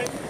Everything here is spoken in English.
right?